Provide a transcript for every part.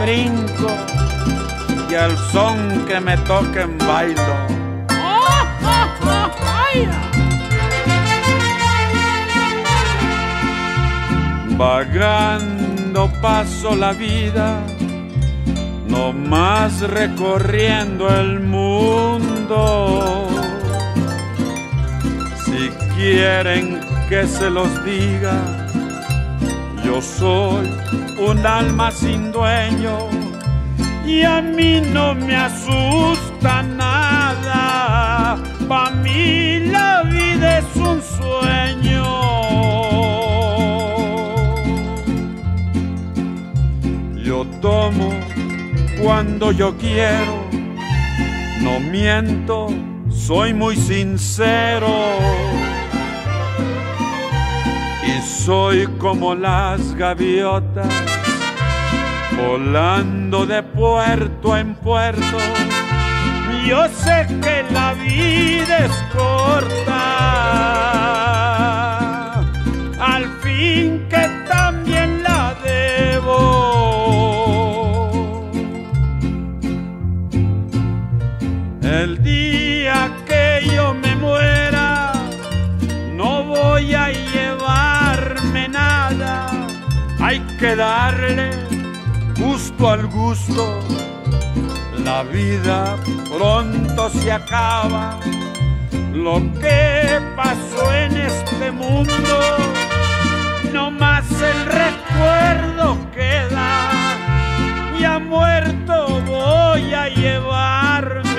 brinco y al son que me toquen bailo. Vagando paso la vida, no más recorriendo el mundo. Si quieren que se los diga, yo soy un alma sin dueño y a mí no me asusta nada. Para mí la vida es un sueño. Yo tomo cuando yo quiero, no miento, soy muy sincero. Soy como las gaviotas volando de puerto en puerto. Yo sé que la vida es corta, al fin que también la debo. El día que darle gusto al gusto. La vida pronto se acaba. Lo que pasó en este mundo, no más el recuerdo queda. Ya muerto voy a llevarme.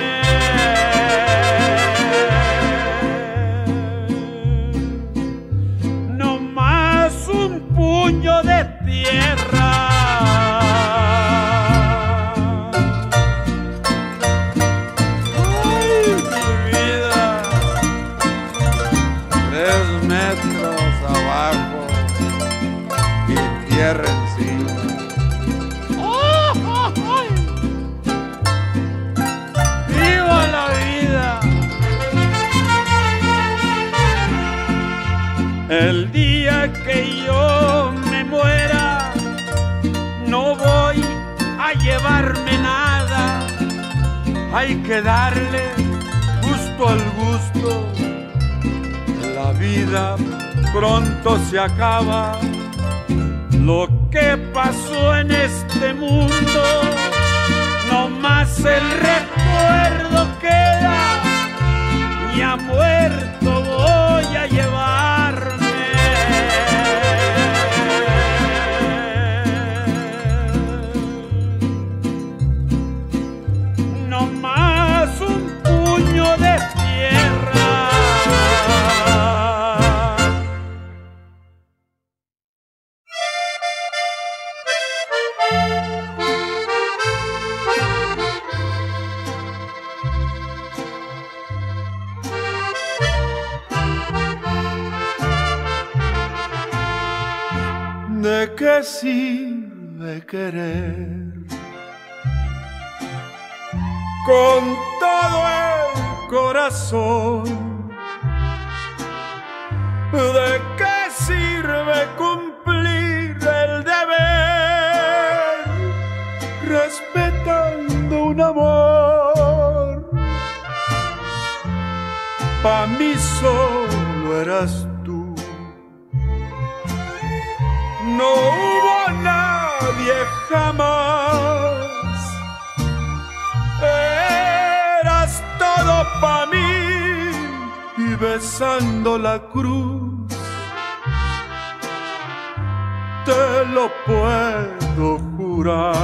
Hay que darle gusto al gusto. La vida pronto se acaba. Lo que pasó en este mundo, no más el recuerdo queda. Ya muerto Te lo puedo jurar.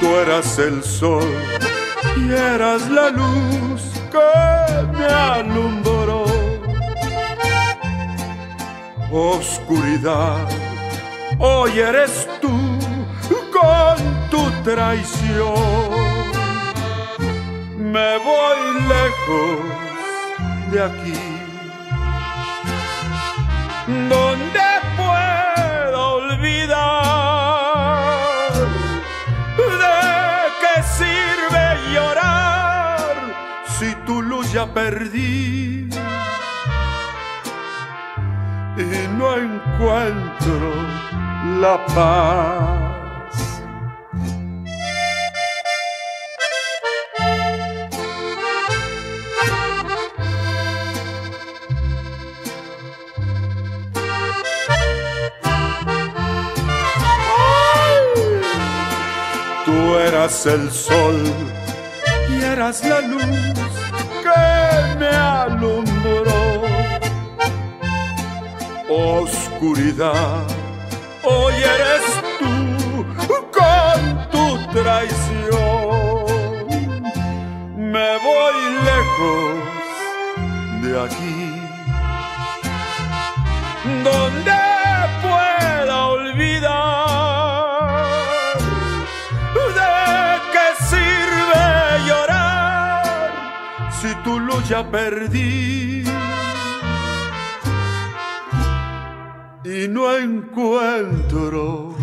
Tú eras el sol y eras la luz que me alumbró oscuridad. Hoy eres tú con tu traición. Me voy lejos de aquí, donde puedo olvidar. ¿De qué sirve llorar si tu luz ya perdí? y no encuentro la paz. El sol y eras la luz que me alumbró. Oscuridad, hoy eres tú con tu traición. Me voy lejos de aquí, donde ya perdí. y no encuentro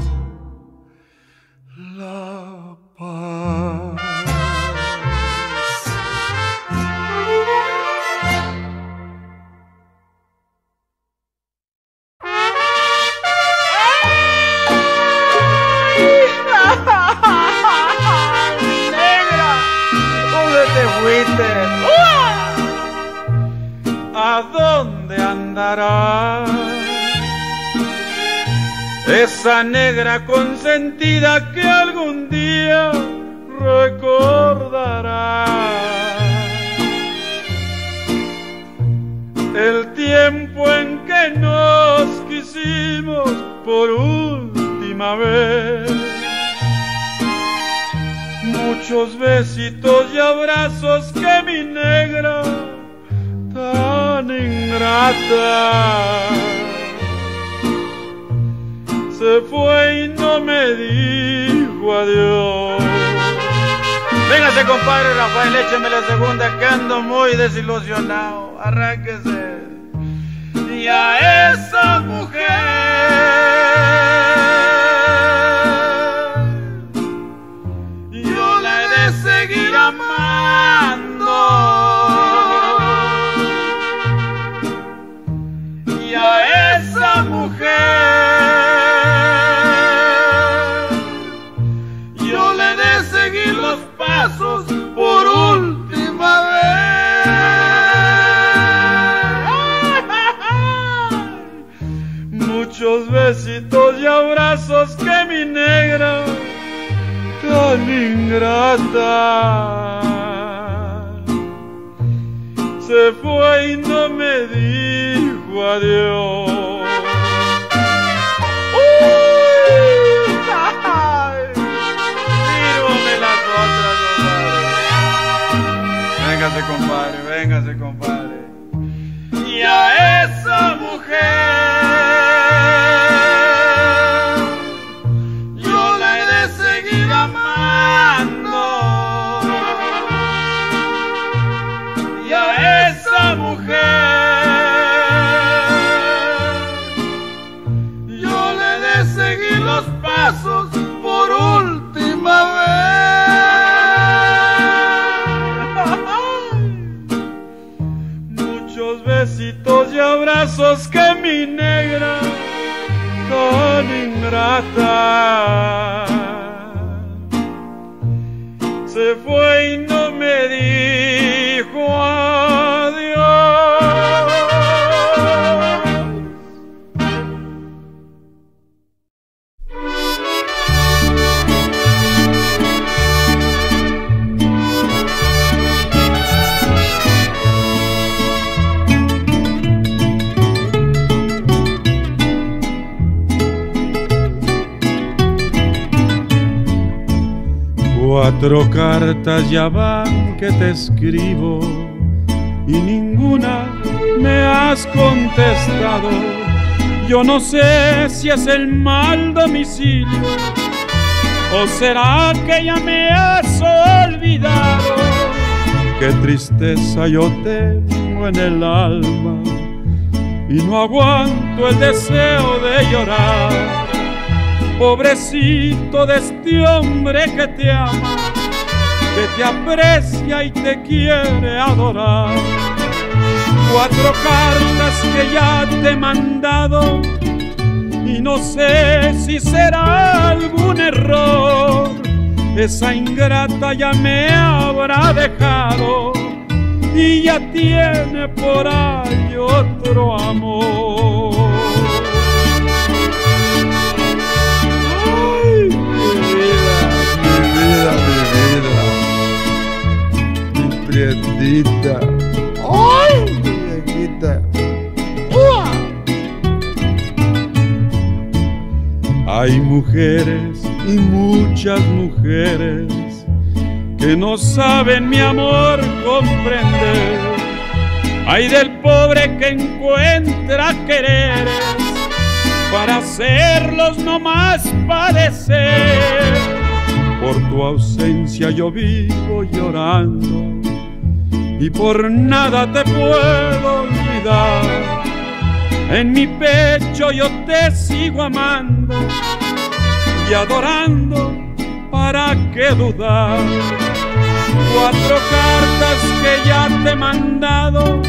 Negra consentida que algún día recordará. El tiempo en que nos quisimos por última vez. Muchos besitos y abrazos que mi negra tan ingrata se fue y no me dijo adiós. Véngase, compadre Rafael, écheme la segunda que ando muy desilusionado. Arránquese. Y a esa mujer abrazos que mi negra tan ingrata se fue y no me dijo adiós. ¡Uy! ¡Ay! Sírvame las otras, compadre. Véngase, compadre, abrazos que mi negra tan ingrata ya van que te escribo y ninguna me has contestado. Yo no sé si es el mal domicilio o será que ya me has olvidado. Qué tristeza yo tengo en el alma y no aguanto el deseo de llorar pobrecito de este hombre que te ama, que te aprecia y te quiere adorar. Cuatro cartas que ya te he mandado y no sé si será algún error. Esa ingrata ya me habrá dejado y ya tiene por ahí otro amor. Prietita. Ay, viejita. Hay mujeres y muchas mujeres que no saben mi amor comprender. Hay del pobre que encuentra quereres para hacerlos no más padecer. Por tu ausencia yo vivo llorando y por nada te puedo olvidar. En mi pecho yo te sigo amando y adorando, ¿para qué dudar? cuatro cartas que ya te he mandado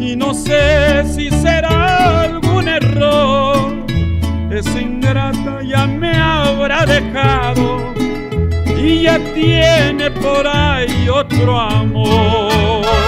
y no sé si será algún error. Esa ingrata ya me habrá dejado y ya tiene por ahí otro amor.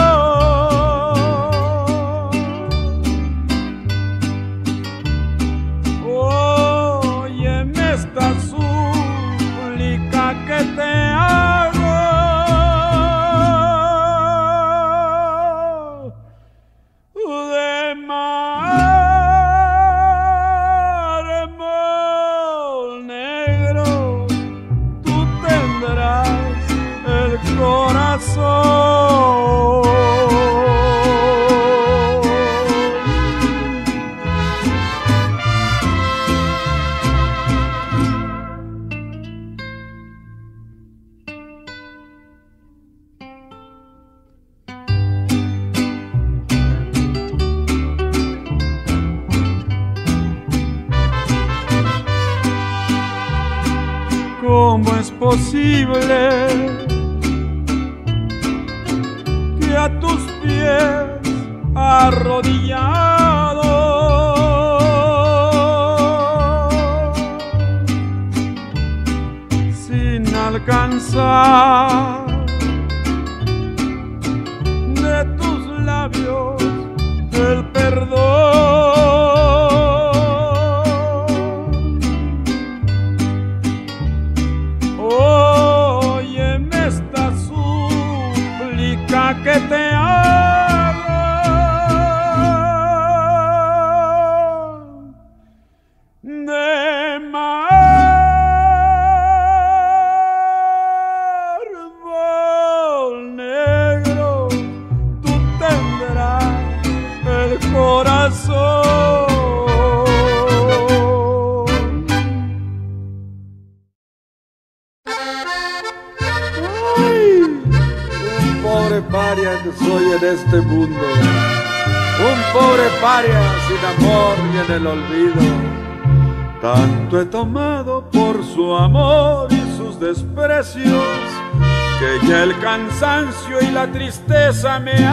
tristeza me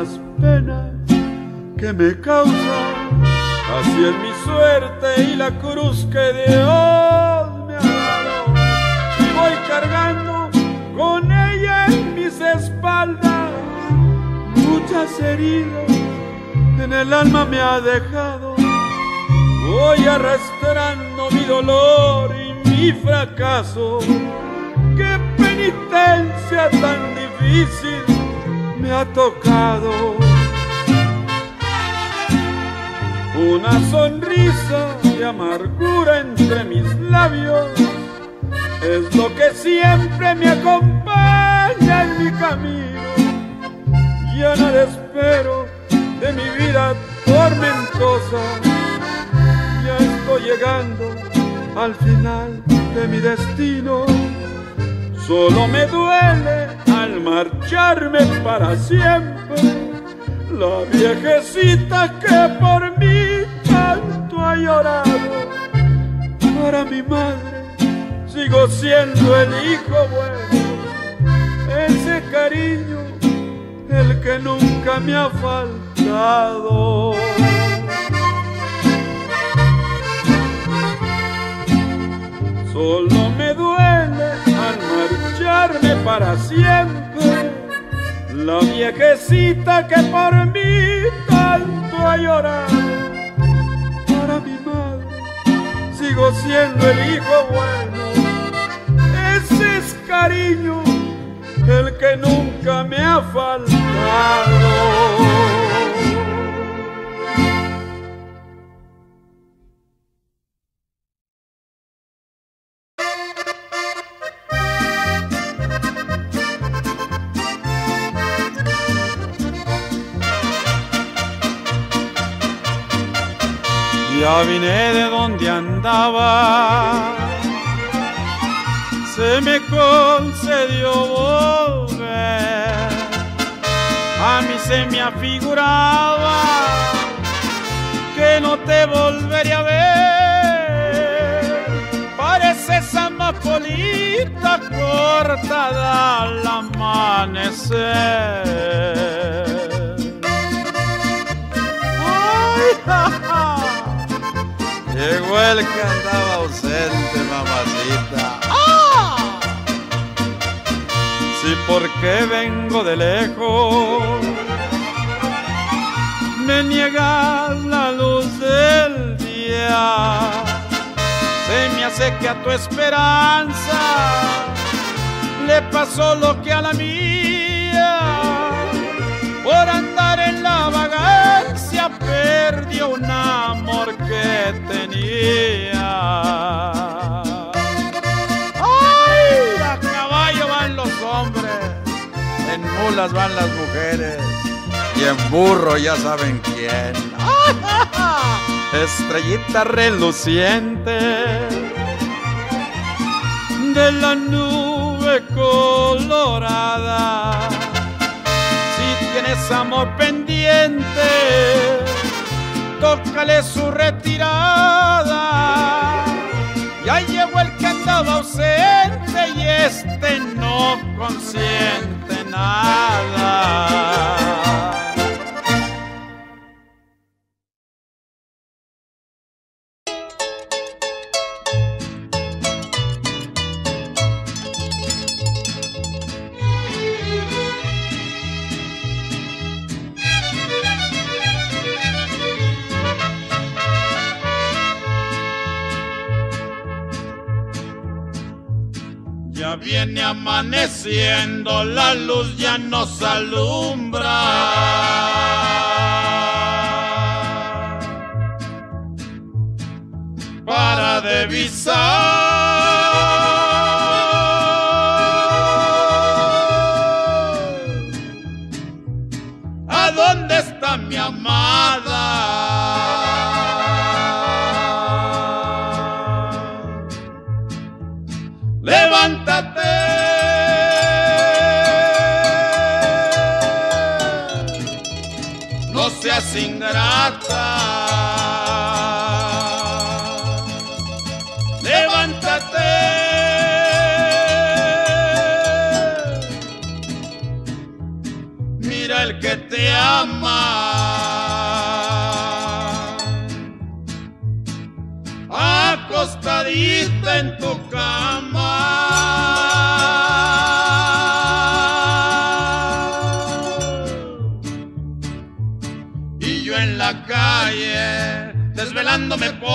las penas que me causa. Así es mi suerte y la cruz que Dios me ha dado. Y voy cargando con ella en mis espaldas muchas heridas en el alma me ha dejado. Voy arrastrando mi dolor y mi fracaso. Qué penitencia tan difícil me ha tocado. Una sonrisa de amargura entre mis labios es lo que siempre me acompaña en mi camino. Ya nada espero de mi vida tormentosa. Ya estoy llegando al final de mi destino. Solo me duele al marcharme para siempre la viejecita que por mí tanto ha llorado. Para mi madre sigo siendo el hijo bueno, ese cariño, el que nunca me ha faltado. Solo me para siempre la viejecita que por mí tanto ha llorado. Para mi madre sigo siendo el hijo bueno. Ese es cariño el que nunca me ha faltado. Vine de donde andaba, se me concedió volver. A mí se me afiguraba que no te volvería a ver. Pareces amapolita cortada al amanecer. Ay, ja. Llegó el que andaba ausente, mamacita. ¡Ah! Sí, porque vengo de lejos. Me niegas la luz del día. Se me hace que a tu esperanza le pasó lo que a la mía. Tenía. ¡Ay! A caballo van los hombres, en mulas van las mujeres y en burro ya saben quién. Estrellita reluciente de la nube colorada si tienes amor pendiente, tócale su retirada. Ya llegó el que andaba ausente y este no consiente nada. Amaneciendo, la luz ya nos alumbra. Para divisar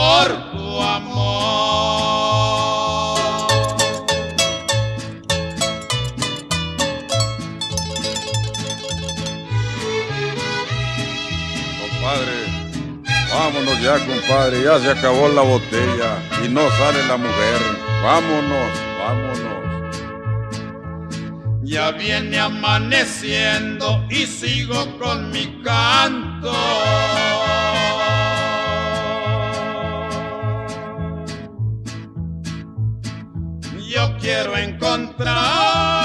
por tu amor. Compadre, vámonos ya, compadre. Ya se acabó la botella y no sale la mujer. Vámonos, vámonos. Ya viene amaneciendo y sigo con mi canto. Quiero encontrar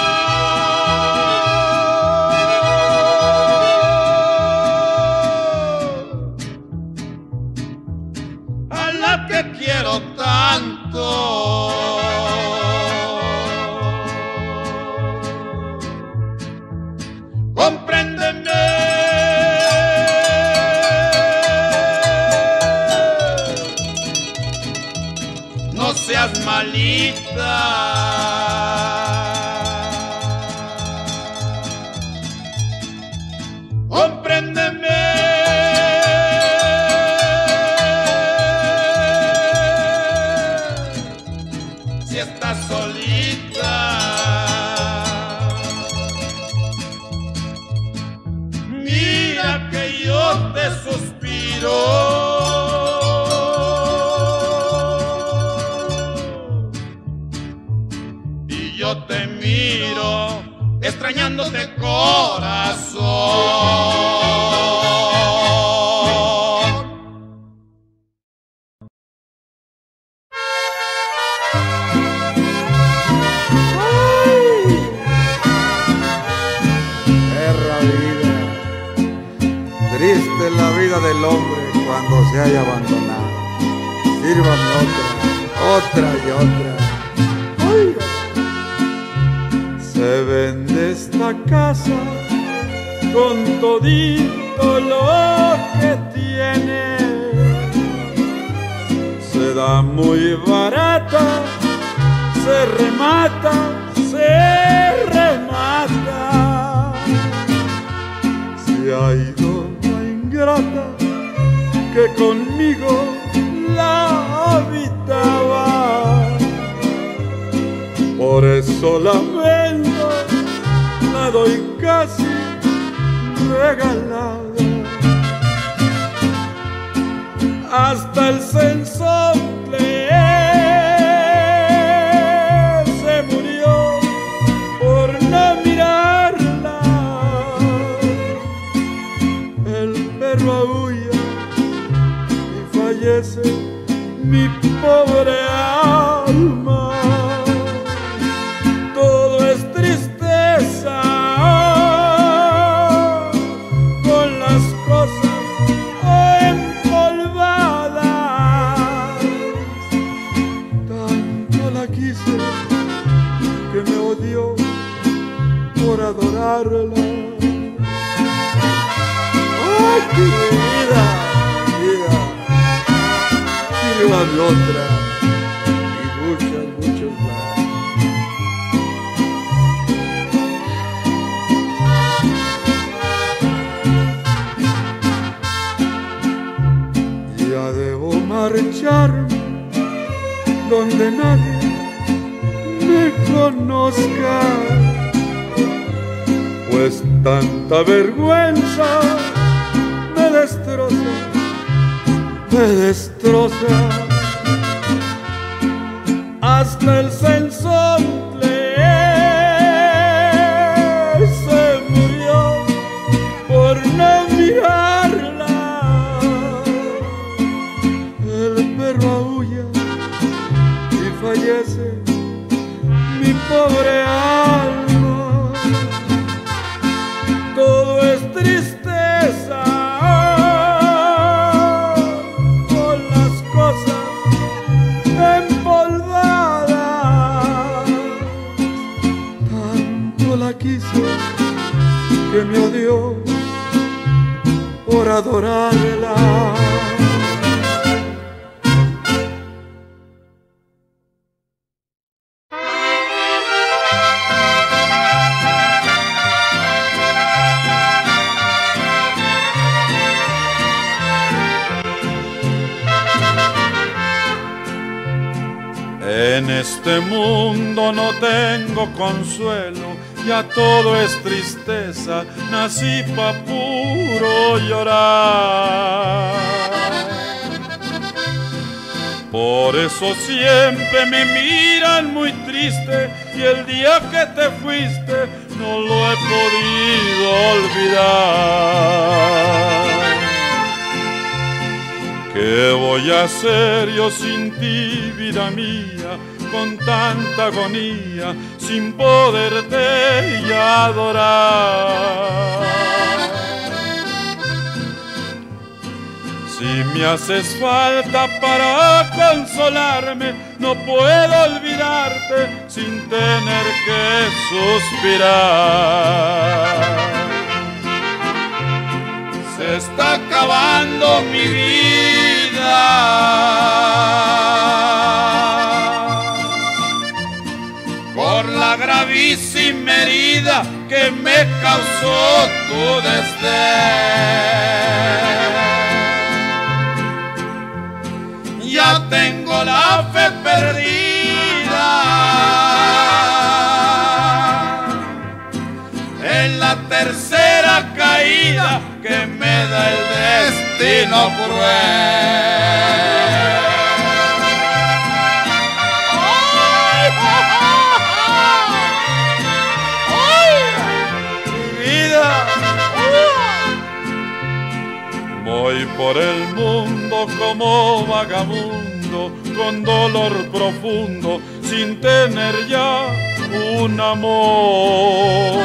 del hombre cuando se haya abandonado. Sírvame otra, otra y otra. Oiga. Se vende esta casa con todito lo que tiene. Se da muy barata, se remata, se remata. Se ha ido la ingrata que conmigo la habitaba. Por eso la vendo, la doy casi regalada. Hasta el sensople mi pobre alma. Todo es tristeza con las cosas empolvadas. Tanto la quise que me odió por adorarla. ¡Ay, otra y muchas, muchas más. Ya debo marcharme donde nadie me conozca, pues tanta vergüenza me destroza, me destroza. Hasta el sensontle En este mundo no tengo consuelo, ya todo es tristeza, nací pa' llorar. Por eso siempre me miran muy triste y el día que te fuiste no lo he podido olvidar. ¿Qué voy a hacer yo sin ti, vida mía, con tanta agonía, sin poderte ya adorar? Si me haces falta para consolarme, no puedo olvidarte sin tener que suspirar. Se está acabando mi vida. Por la gravísima herida que me causó tu desdén. El destino cruel. Mi vida. Voy por el mundo como vagabundo, con dolor profundo, sin tener ya un amor.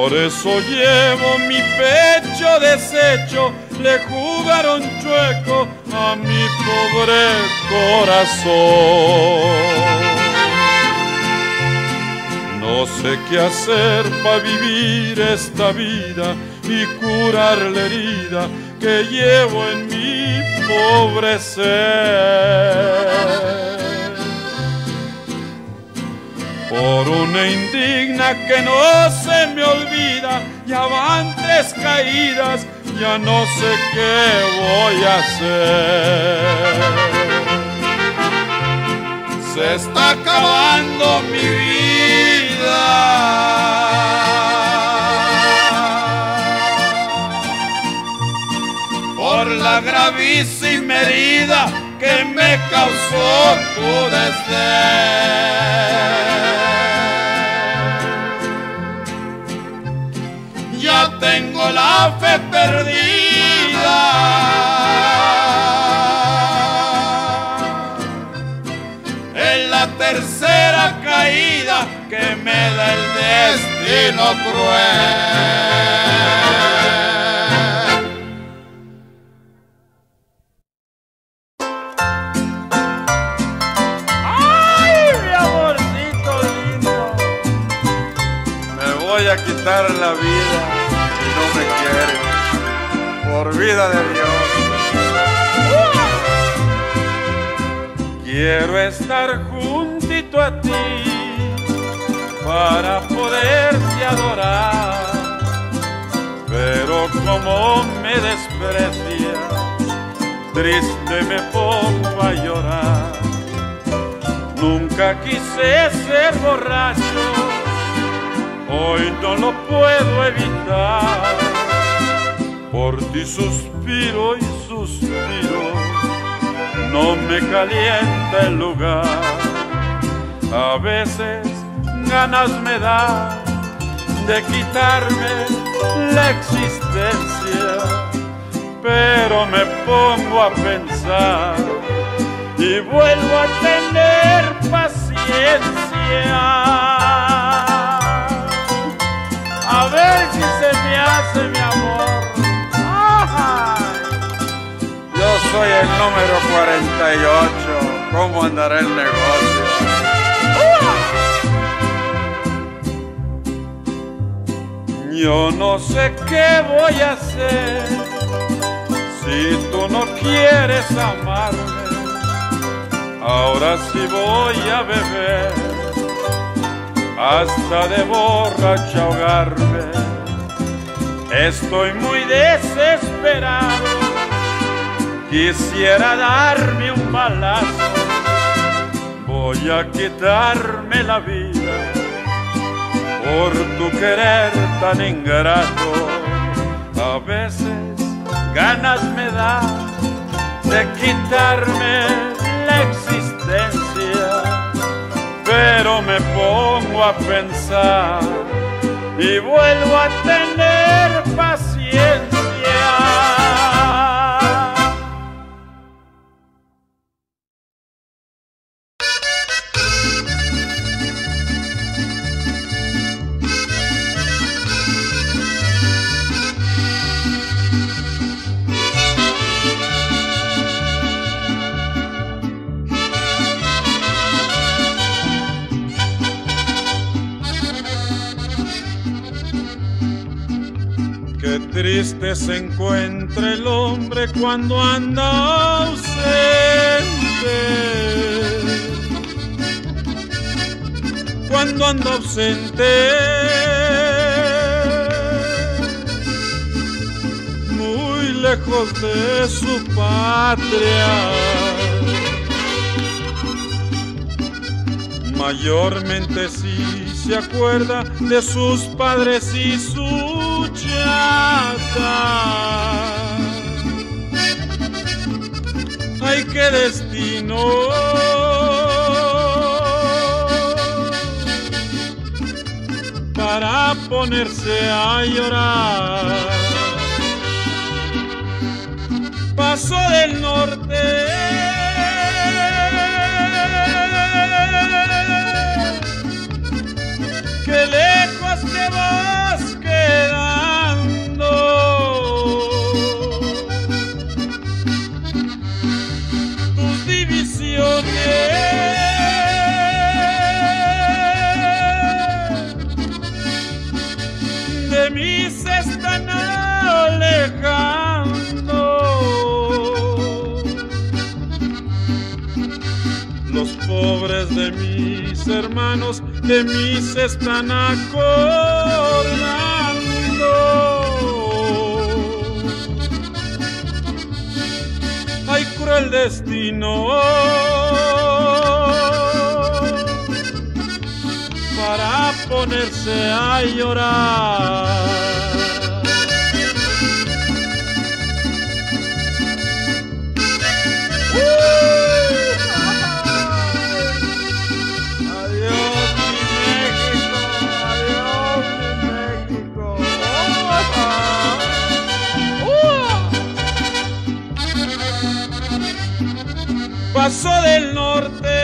Por eso llevo mi pecho deshecho, le jugaron chueco a mi pobre corazón. No sé qué hacer para vivir esta vida y curar la herida que llevo en mi pobre ser por una indigna que no se me olvida, ya van tres caídas, ya no sé qué voy a hacer. Se está acabando mi vida por la gravísima herida que me causó tu desdén. Ya tengo la fe perdida en la tercera caída que me da el destino cruel. La vida y no me quieres. Por vida de Dios. Quiero estar juntito a ti para poderte adorar. Pero como me desprecias, triste me pongo a llorar. Nunca quise ser borracho, hoy no lo puedo evitar. Por ti suspiro y suspiro, no me calienta el lugar. A veces ganas me da de quitarme la existencia, pero me pongo a pensar y vuelvo a tener paciencia. Ver si se me hace mi amor. Yo soy el número 48. ¿Cómo andará el negocio? Yo no sé qué voy a hacer si tú no quieres amarme. Ahora sí voy a beber hasta de borracha ahogarme. Estoy muy desesperado, quisiera darme un balazo. Voy a quitarme la vida por tu querer tan ingrato. A veces ganas me da de quitarme la existencia, pero me pongo a pensar y vuelvo a tener paciencia. Triste se encuentra el hombre cuando anda ausente. Cuando anda ausente. Muy lejos de su patria. Mayormente si se acuerda de sus padres y su chata. Ay, qué destino. Para ponerse a llorar. Paso del norte mis hermanos de mí se están acordando. Ay, cruel destino. Para ponerse a llorar. Del norte.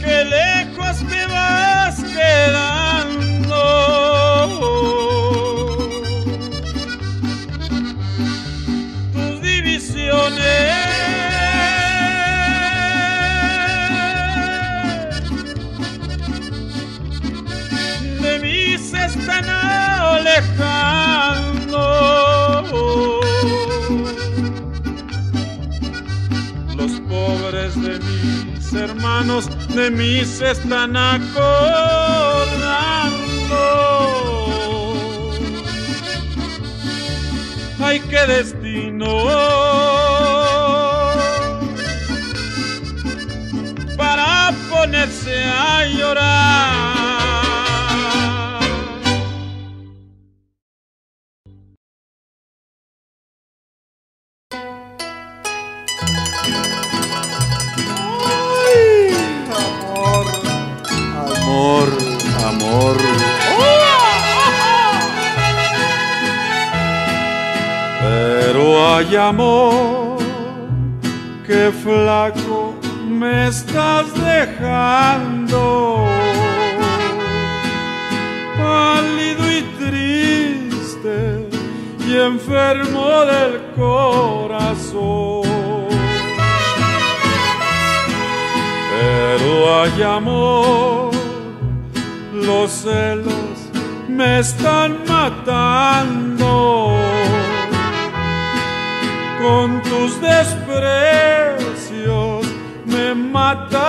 Que lejos te vas quedando. tus divisiones de mí se están alejando. Los pobres de mis hermanos de mí se están acordando. ay qué destino para ponerse a llorar.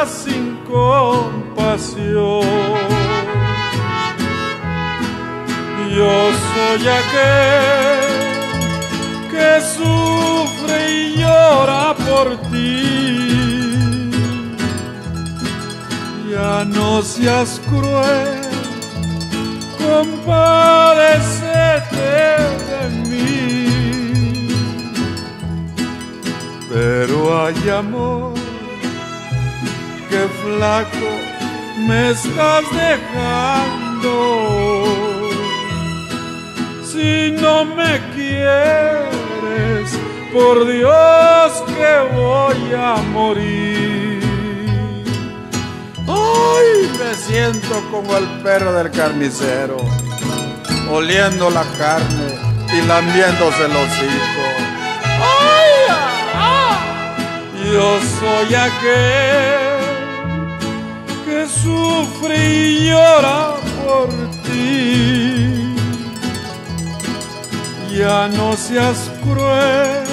Sin compasión. Yo soy aquel que sufre y llora por ti. Ya no seas cruel, compadecete de mí. Pero hay amor, que flaco me estás dejando. Si no me quieres, por Dios que voy a morir. Ay, me siento como el perro del carnicero, oliendo la carne y lambiéndose los hijos. Yo soy aquel que sufre y llora por ti. Ya no seas cruel,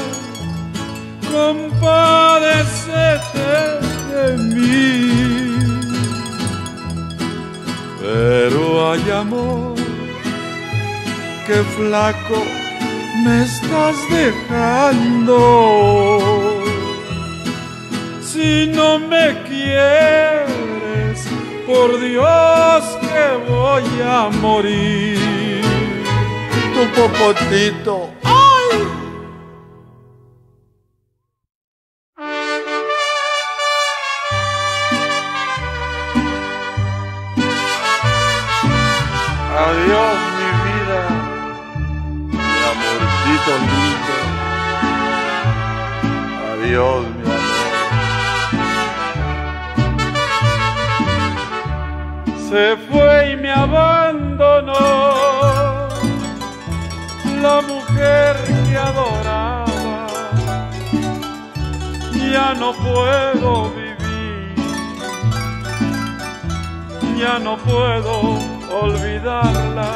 compadecete de mí. Pero hay amor que flaco me estás dejando por Dios que voy a morir. Tu popotito. No puedo vivir, ya no puedo olvidarla,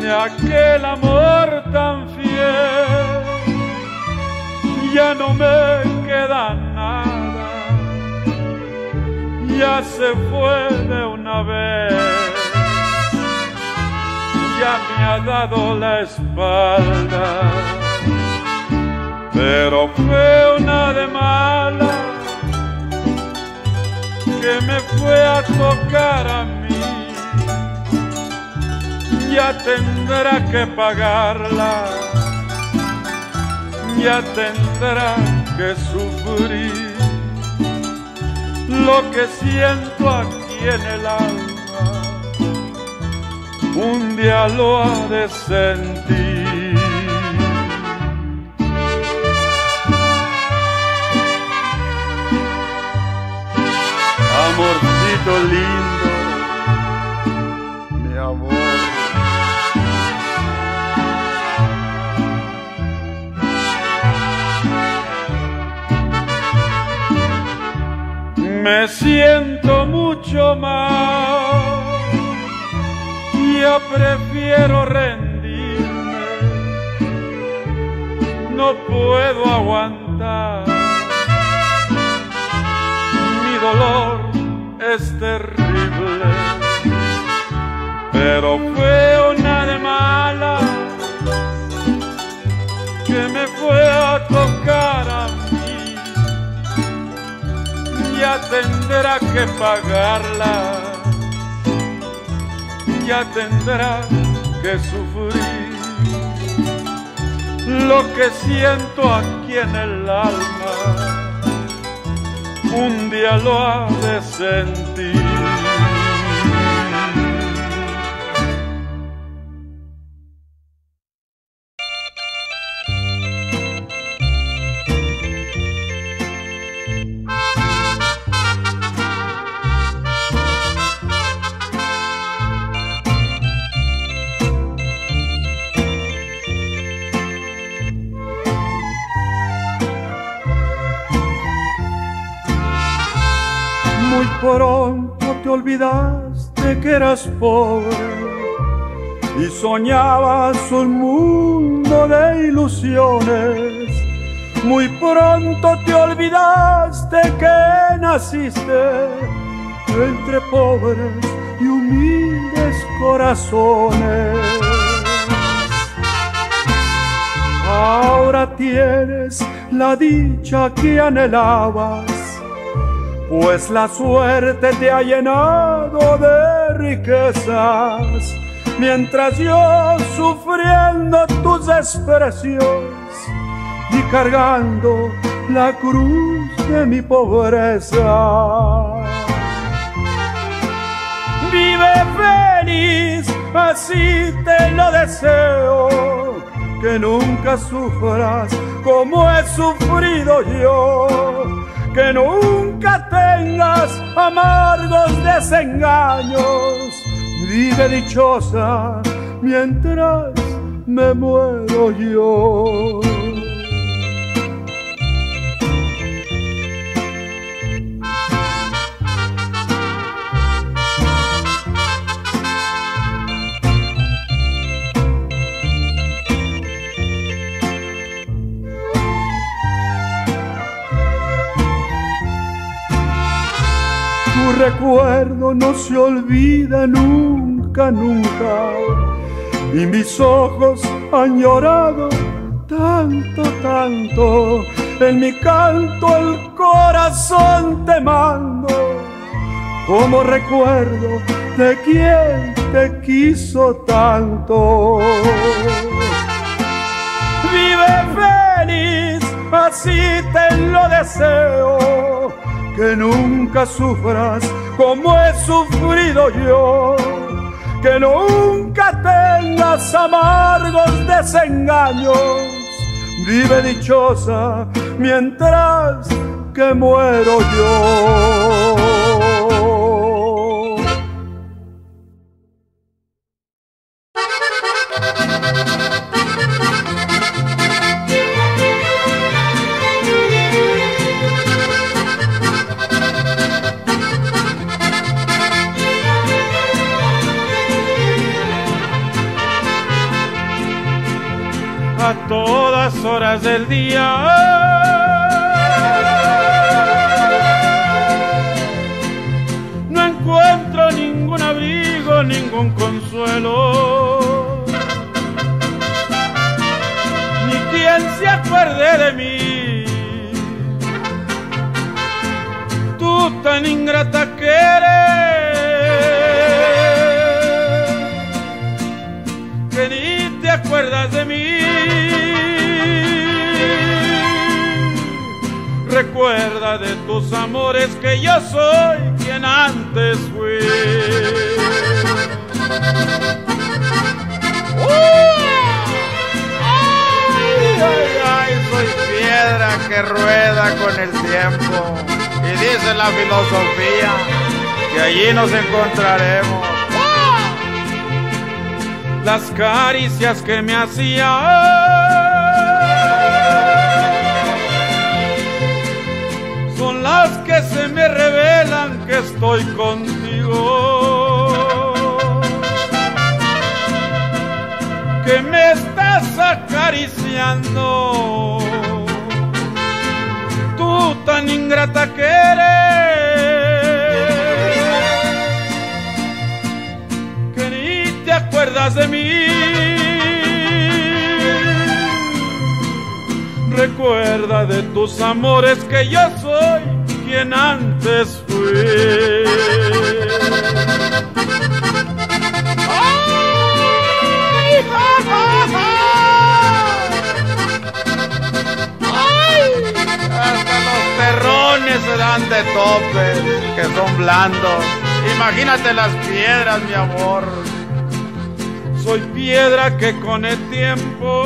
de aquel amor tan fiel, ya no me queda nada. Ya se fue de una vez, ya me ha dado la espalda, pero fue una de mala que me fue a tocar a mí, ya tendrá que pagarla, ya tendrá que sufrir lo que siento aquí en el alma, un día lo ha de sentir. Amorcito lindo, mi amor. me siento mucho más, ya prefiero rendirme, no puedo aguantar, mi dolor es terrible, pero fue una de malas que me fue a tocar a mí. Ya tendrá que pagarla, ya tendrá que sufrir lo que siento aquí en el alma un día lo ha de sentir. Olvidaste que eras pobre y soñabas un mundo de ilusiones. Muy pronto te olvidaste que naciste entre pobres y humildes corazones. Ahora tienes la dicha que anhelabas pues la suerte te ha llenado de riquezas, mientras yo sufriendo tus desprecios y cargando la cruz de mi pobreza. Vive feliz, así te lo deseo, que nunca sufras como he sufrido yo que nunca tengas amargos desengaños. Vive dichosa mientras me muero yo. Recuerdo no se olvida nunca, nunca. Y mis ojos han llorado tanto, tanto. En mi canto el corazón te mando. Como recuerdo de quien te quiso tanto. Vive feliz, así te lo deseo que nunca sufras como he sufrido yo, que nunca tengas amargos desengaños, vive dichosa mientras que muero yo. Horas del día. No encuentro ningún abrigo, ningún consuelo. Ni quien se acuerde de mí. Tú tan ingrata que eres. Que ni te acuerdas de mí. Recuerda de tus amores que yo soy quien antes fui. Ay, ay, soy piedra que rueda con el tiempo. Y dice la filosofía que allí nos encontraremos. Las caricias que me hacía que se me revelan que estoy contigo. Que me estás acariciando. Tú tan ingrata que eres. Que ni te acuerdas de mí. Recuerda de tus amores que yo quien antes fui. Hasta los terrones se dan de topes, que son blandos. Imagínate las piedras, mi amor. Soy piedra que con el tiempo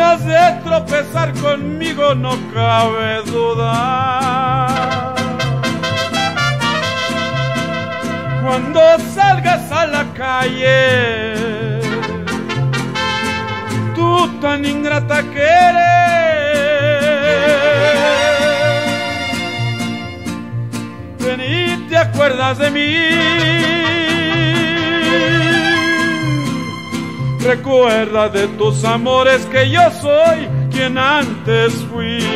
has de tropezar conmigo, no cabe duda. Cuando salgas a la calle, tú tan ingrata que eres, ven y te acuerdas de mí. Recuerda de tus amores que yo soy quien antes fui.